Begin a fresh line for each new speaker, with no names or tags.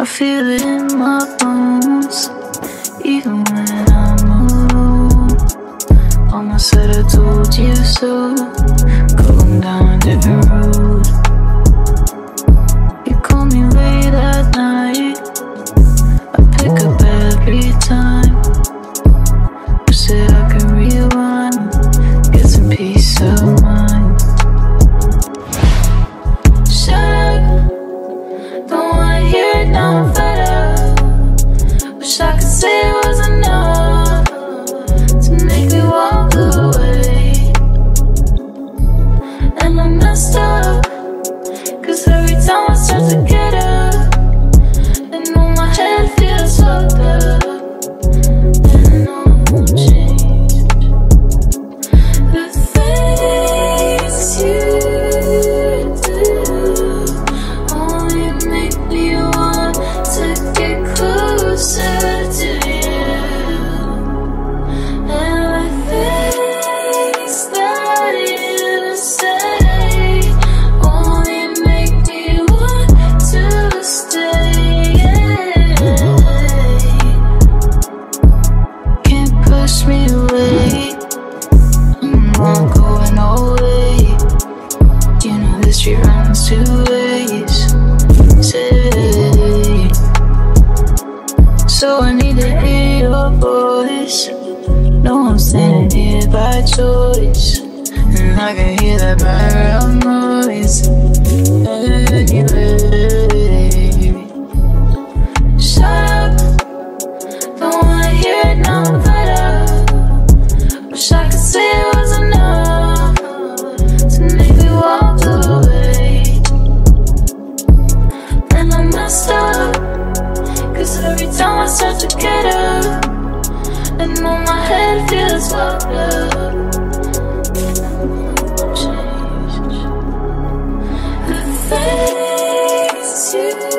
I feel it in my bones, even when I'm alone. Almost said I told you so. Going down a different road. Cause every time I start to get up, I know my head feels fucked so I need to hear your voice. No, I'm standing here by choice, and I can hear that background noise. Start to get up, And all my head feels fucked up. The things you